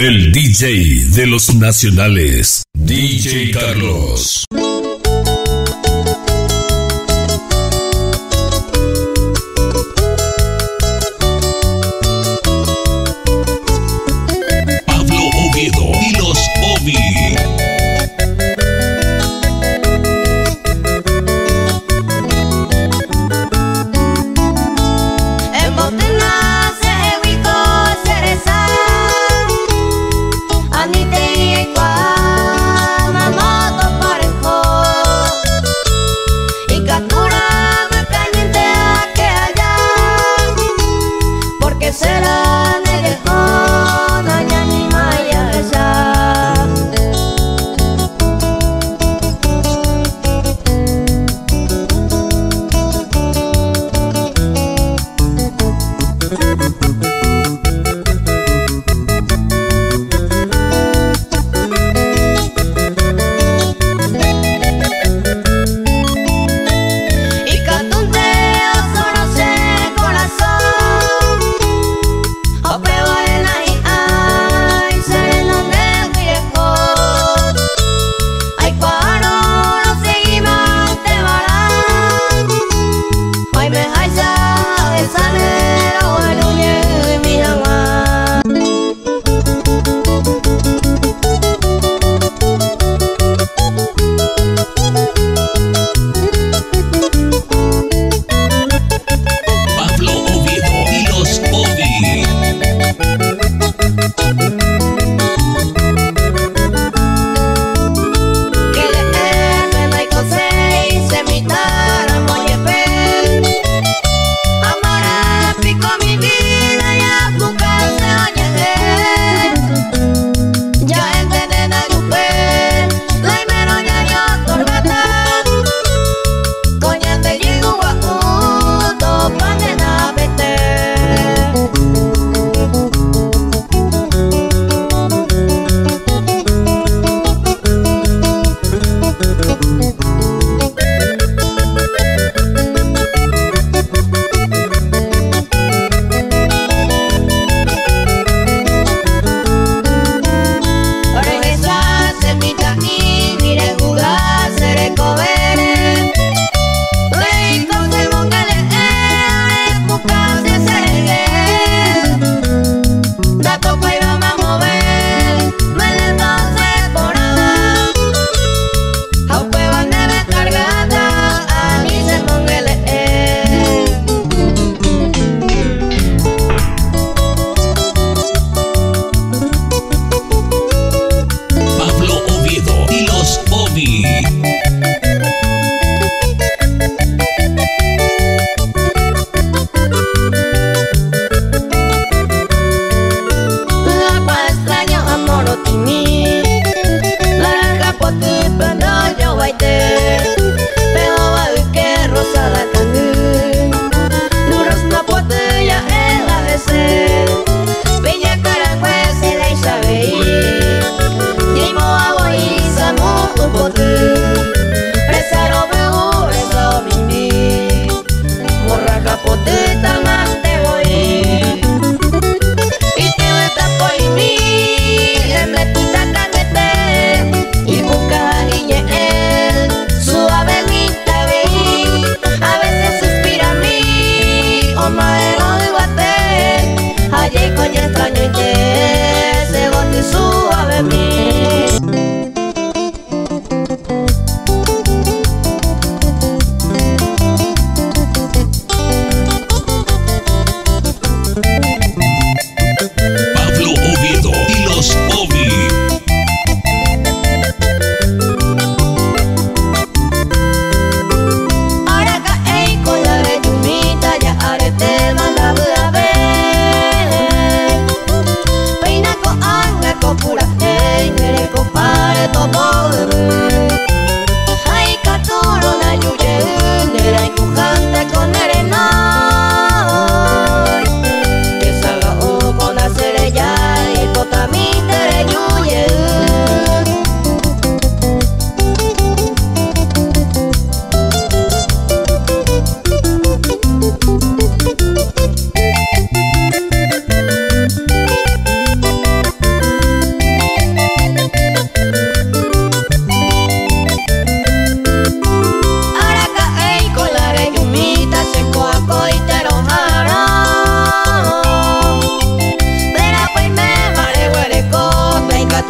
El DJ de los nacionales, DJ Carlos.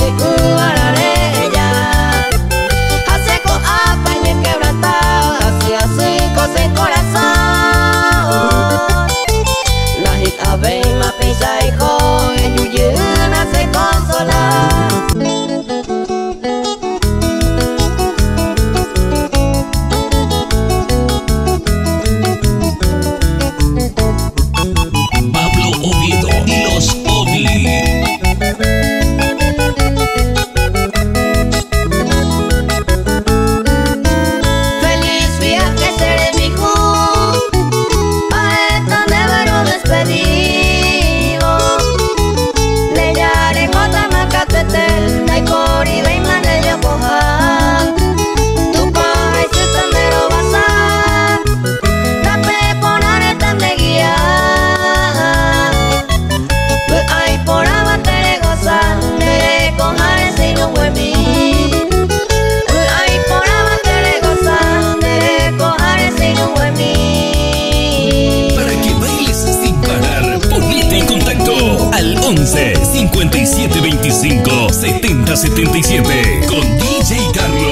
Ooh. 5725 7077 con DJ Carlos.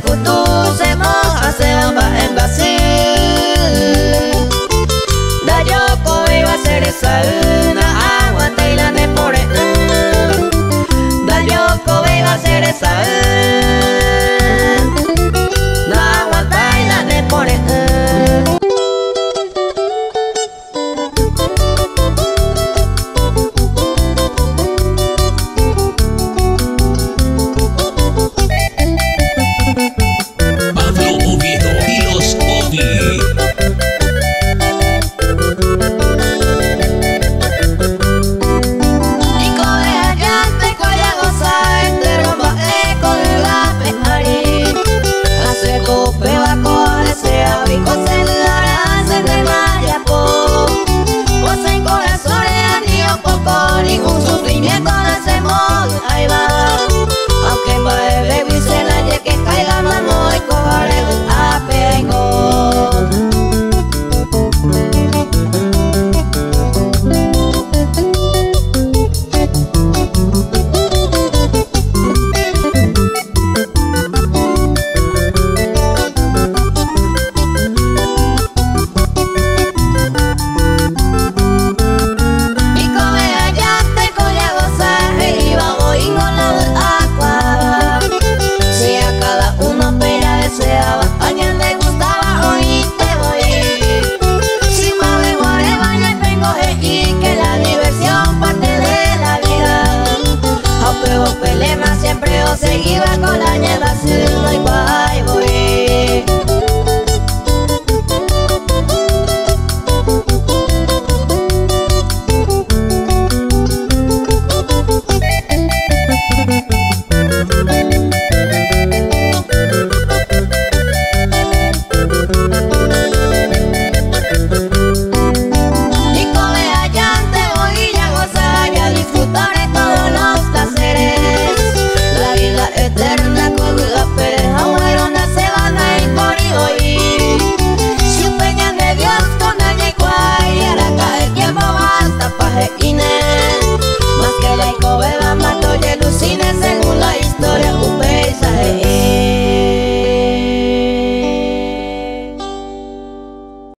Corazón así